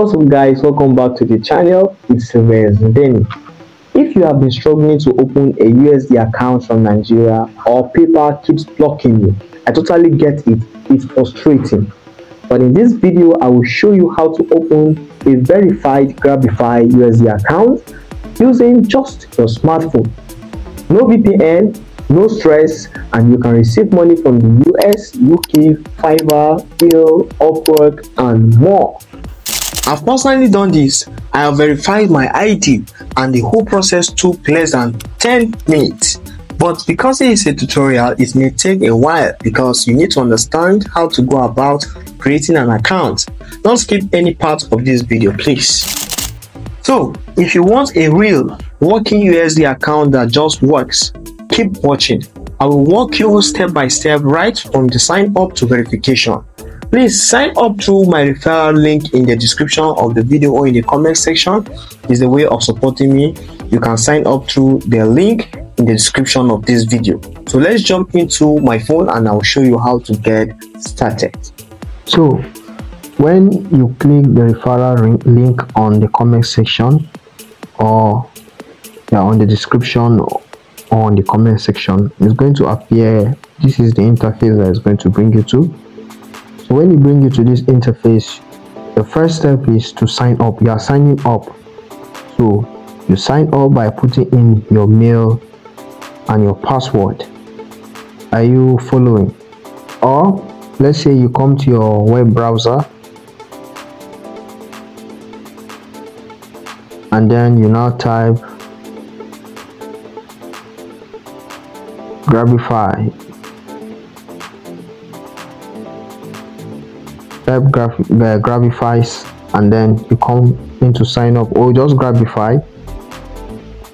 what's up guys? Welcome back to the channel. It's Denny. if you have been struggling to open a usd account from nigeria or PayPal keeps blocking you. I totally get it. It's frustrating. But in this video i will show you how to open a verified GrabrFi usd account using just your smartphone. No vpn no stress and you can receive money from the us uk fiverr Deel upwork and more I've personally done this. I have verified my ID and the whole process took less than 10 minutes. But because it is a tutorial, it may take a while because you need to understand how to go about creating an account. Don't skip any part of this video, please. So, if you want a real working USD account that just works, keep watching. I will walk you step by step right from the sign up to verification. Please sign up through my referral link in the description of the video or in the comment section is the way of supporting me. You can sign up through the link in the description of this video. So let's jump into my phone and I'll show you how to get started. So when you click the referral link on the comment section or yeah, on the description or on the comment section, it's going to appear. This is the interface that is going to bring you to when you bring you to this interface the first step is to sign up. You are signing up. So you sign up by putting in your mail and your password. Are you following? Or let's say you come to your web browser and then you now type GrabrFi type graph uh, grabifies and then you come into sign up or just GrabrFi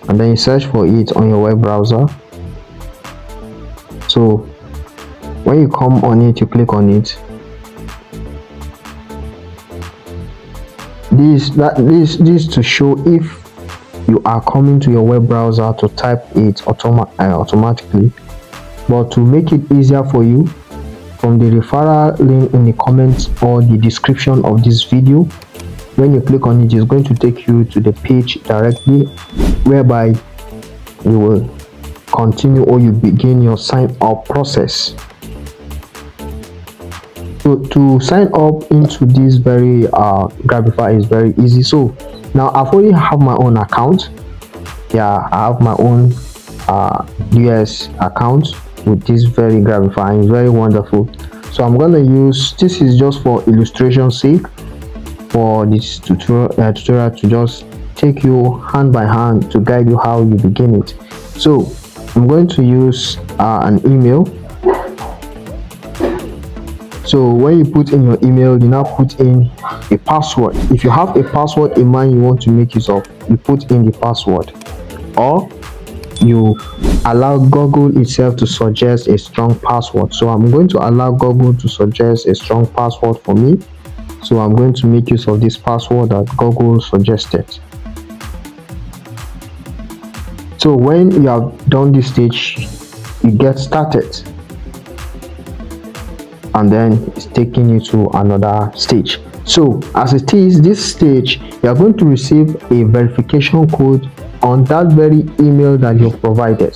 and then you search for it on your web browser. So when you come on it you click on it. This that this this to show if you are coming to your web browser to type it automa uh, automatically. But to make it easier for you from the referral link in the comments or the description of this video. When you click on it it's going to take you to the page directly whereby you will continue or you begin your sign up process. So to sign up into this very uh GrabrFi is very easy. So now i've already have my own account. Yeah i have my own uh us account with this very gratifying very wonderful. So i'm gonna use this is just for illustration sake for this tutorial, uh, tutorial to just take you hand by hand to guide you how you begin it. So i'm going to use uh, an email. So when you put in your email you now put in a password. If you have a password in mind you want to make use of you put in the password. Or you allow Google itself to suggest a strong password. So I'm going to allow Google to suggest a strong password for me. So I'm going to make use of this password that Google suggested. So when you have done this stage, you get started. And then it's taking you to another stage. So as it is, this stage, you are going to receive a verification code on that very email that you provided.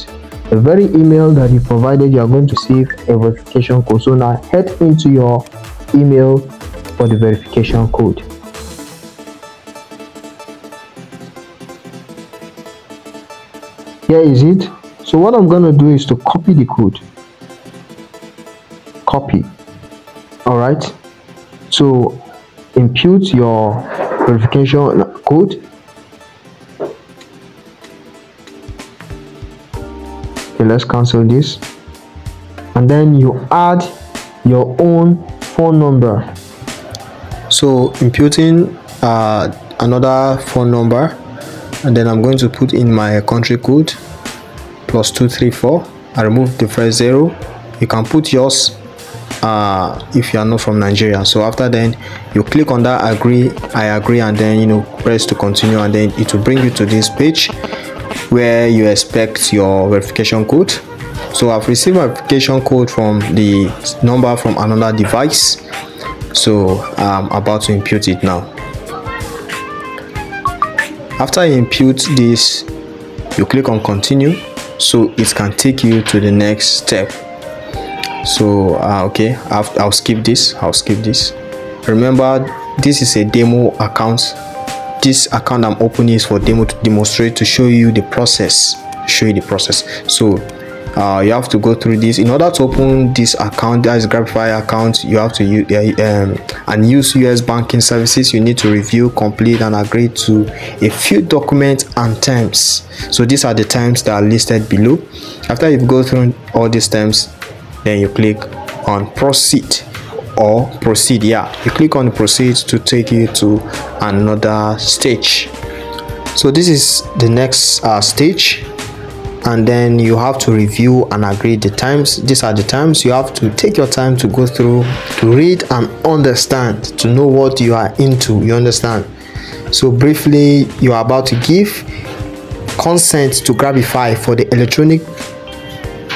The very email that you provided you are going to receive a verification code. So now head into your email for the verification code. Here is it. So what i'm going to do is to copy the code. Copy. All right? So impute your verification code okay let's cancel this. And then you add your own phone number. So imputing uh, another phone number and then I'm going to put in my country code plus 234 I remove the first zero. You can put yours uh, if you are not from Nigeria. So after then you click on that agree I agree and then you know press to continue and then it will bring you to this page where you expect your verification code. So i've received my verification code from the number from another device. So i'm about to impute it now. After you input this you click on continue. So it can take you to the next step. So uh, okay. I'll, I'll skip this. I'll skip this. Remember this is a demo account this account I'm opening is for demo to demonstrate to show you the process show you the process. So uh, you have to go through this. In order to open this account that is GrabrFi account you have to use uh, um, and use us banking services. You need to review complete and agree to a few documents and terms. So these are the terms that are listed below. After you go through all these terms then you click on proceed or proceed. Yeah you click on proceed to take you to another stage. So this is the next uh, stage. And then you have to review and agree the times. These are the times you have to take your time to go through to read and understand to know what you are into. You understand? So briefly you are about to give consent to GrabrFi for the electronic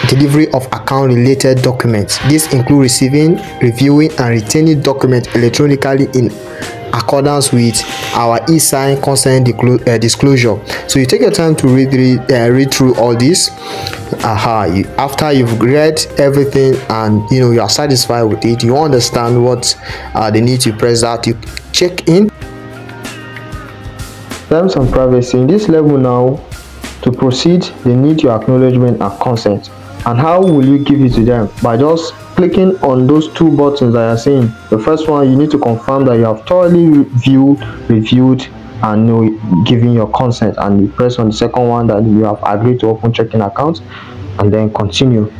delivery of account related documents. This include receiving reviewing and retaining documents electronically in accordance with our e-sign consent uh, disclosure. So you take your time to read read, uh, read through all this. Aha you, after you've read everything and you know you are satisfied with it you understand what uh, they need to press that you check in. Terms and privacy. In this level now to proceed they need your acknowledgement and consent and how will you give it to them? By just clicking on those two buttons that you're seeing. The first one you need to confirm that you have thoroughly viewed reviewed and you know, giving your consent. And you press on the second one that you have agreed to open checking account and then continue.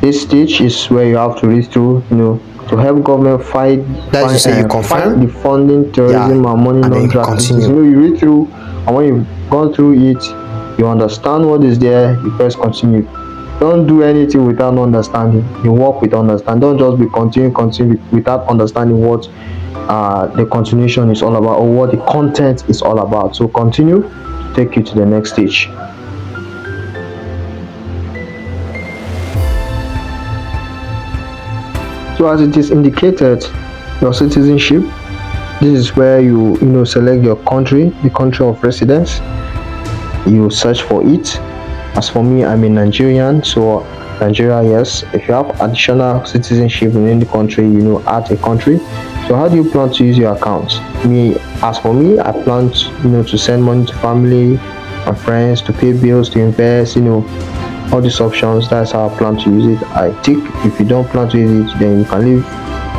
This stage is where you have to read through you know to help government fight, That's fight, say you uh, confirm? the funding terrorism Yeah, and money and then you laundering continue. you know you read through and when you've gone through it you understand what is there you press continue don't do anything without understanding. You work with understand don't just be continue continue without understanding what uh, the continuation is all about or what the content is all about. So continue to take you to the next stage. So as it is indicated your citizenship this is where you you know select your country the country of residence. You search for it as for me i'm a nigerian so nigeria yes. If you have additional citizenship in any country you know add a country. So how do you plan to use your account? Me as for me i plan to, you know to send money to family and friends to pay bills to invest you know all these options. That's how i plan to use it. I tick if you don't plan to use it then you can leave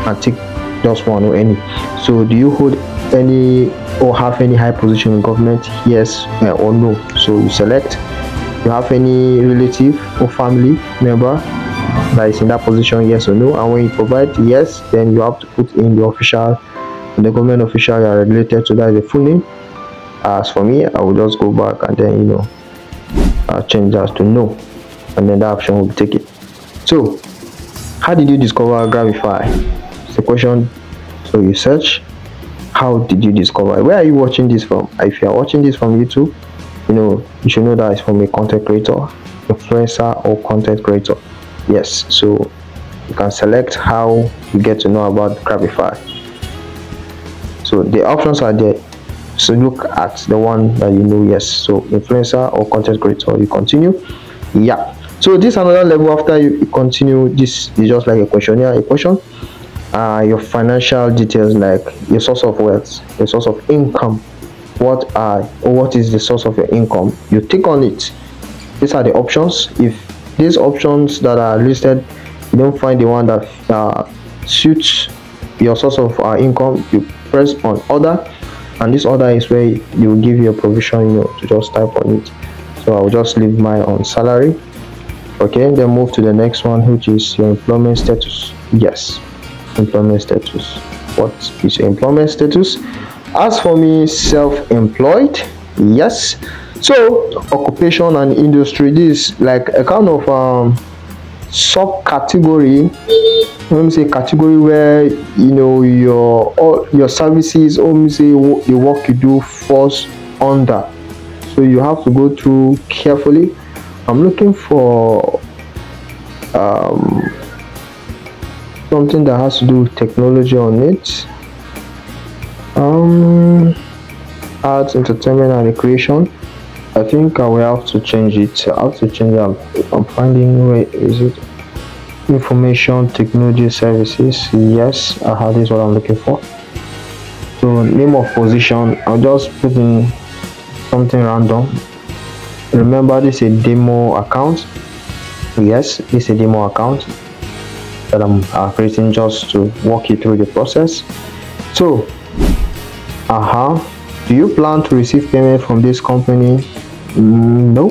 and tick just one or any. So do you hold any or have any high position in government? Yes uh, or no. So you select you have any relative or family member that is in that position yes or no? And when you provide yes then you have to put in the official the government official you are regulated to that is the full name. As for me i will just go back and then you know uh, change that to no. And then that option will be taken. So how did you discover GrabrFi it's a question. So you search how did you discover where are you watching this from? If you are watching this from youtube you know you should know that it's from a content creator influencer or content creator. Yes so you can select how you get to know about GrabrFi so the options are there. So look at the one that you know yes. So influencer or content creator you continue. Yeah. So this another level after you continue. This is just like a questionnaire a question. Uh, your financial details like your source of wealth your source of income what are or what is the source of your income you tick on it. These are the options. If these options that are listed you don't find the one that uh, suits your source of uh, income you press on order and this order is where you give you a provision you know to just type on it. So i'll just leave mine on salary. Okay then move to the next one which is your employment status. Yes employment status. What is your employment status as for me self-employed yes. So occupation and industry this is like a kind of um subcategory. Let me say category where you know your all your services or me say the work you do falls under. So you have to go through carefully. I'm looking for um something that has to do with technology on it um arts entertainment and recreation. I think i will have to change it. I have to change it. I'm finding where is it information technology services? Yes i have this what i'm looking for. So name of position i'll just put in something random. Remember this is a demo account? Yes this is a demo account that i'm uh, creating just to walk you through the process. So uh-huh. Do you plan to receive payment from this company? Mm, no.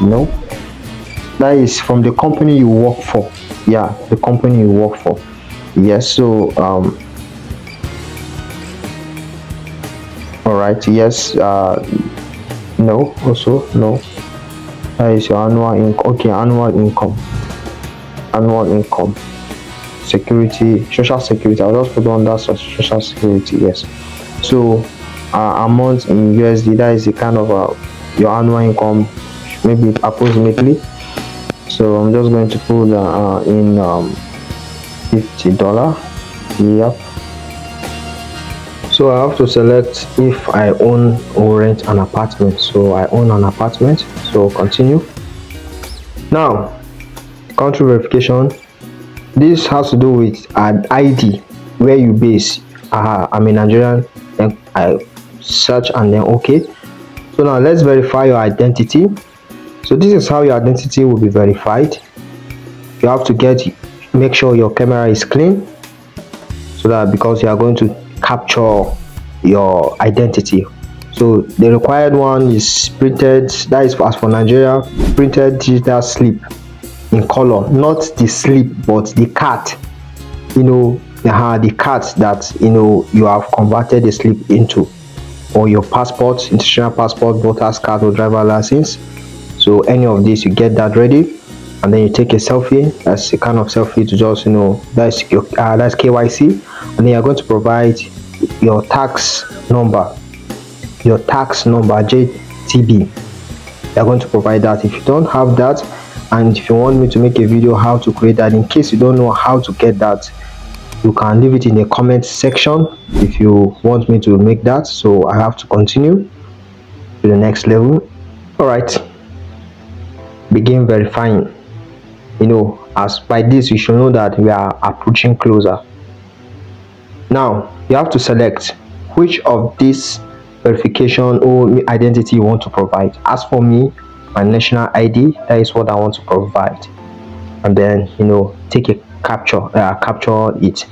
No. That is from the company you work for. Yeah the company you work for. Yes so um all right yes uh no also no. That is your annual income okay annual income. Annual income. Security social security i'll just put on that social security yes so uh, amount in usd that is the kind of uh, your annual income maybe approximately. So i'm just going to put uh, in um, 50 dollar. Yep. So i have to select if i own or rent an apartment. So i own an apartment. So continue. Now country verification. This has to do with an id where you base. Uh, i'm a nigerian i search and then okay. So now let's verify your identity. So this is how your identity will be verified. You have to get make sure your camera is clean so that because you are going to capture your identity. So the required one is printed that is as for nigeria printed digital slip in color. Not the slip but the card. You know uh, the cards that you know you have converted the slip into or your passport international passport voters card or driver license. So any of this you get that ready and then you take a selfie that's a kind of selfie to just you know that's your uh, that's kyc and then you're going to provide your tax number your tax number jtb you're going to provide that. If you don't have that and if you want me to make a video how to create that in case you don't know how to get that you can leave it in the comment section if you want me to make that. So i have to continue to the next level. All right. Begin verifying. You know as by this you should know that we are approaching closer. Now you have to select which of this verification or identity you want to provide. As for me my national id that is what i want to provide. And then you know take a capture uh, capture it.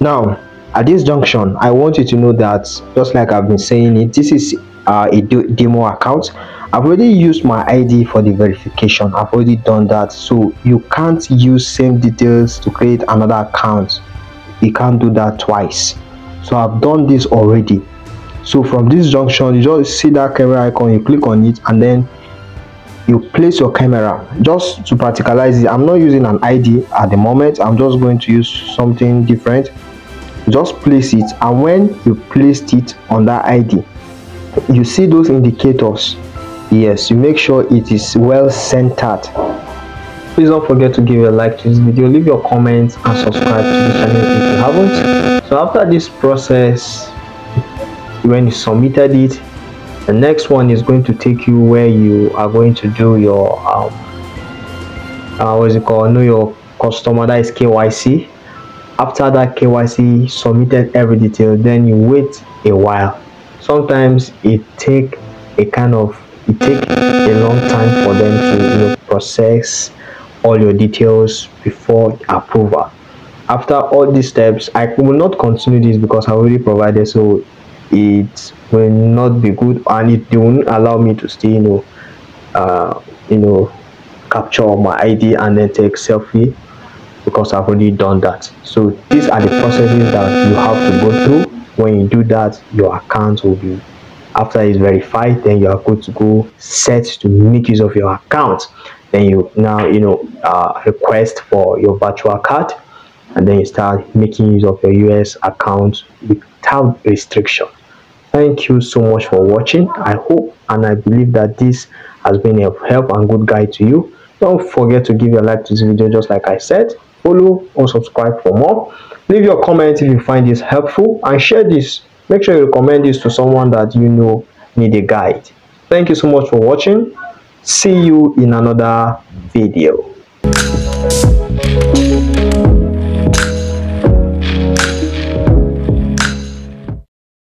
Now at this junction i want you to know that just like i've been saying it this is uh, a demo account. I've already used my id for the verification. I've already done that. So you can't use same details to create another account. You can't do that twice. So i've done this already. So from this junction you just see that camera icon you click on it and then place your camera just to practicalize it. I'm not using an id at the moment. I'm just going to use something different. Just place it. And when you placed it on that id you see those indicators. Yes you make sure it is well centered. Please don't forget to give a like to this video leave your comments and subscribe to the channel if you haven't. So after this process when you submitted it the next one is going to take you where you are going to do your um uh, what is it called? Know your customer that is kyc after that kyc submitted every detail. Then you wait a while. Sometimes it take a kind of it take a long time for them to you know, process all your details before approval. After all these steps i will not continue this because i already provided so it will not be good. And it won't allow me to stay you know uh you know capture my id and then take selfie because i've already done that. So these are the processes that you have to go through. When you do that your account will be after it's verified then you are good to go. Set to make use of your account. Then you now you know uh, request for your virtual card. And then you start making use of your us account without restriction thank you so much for watching i hope and i believe that this has been a help and good guide to you don't forget to give your like to this video just like i said follow or subscribe for more leave your comment if you find this helpful and share this make sure you recommend this to someone that you know need a guide. Thank you so much for watching. See you in another video.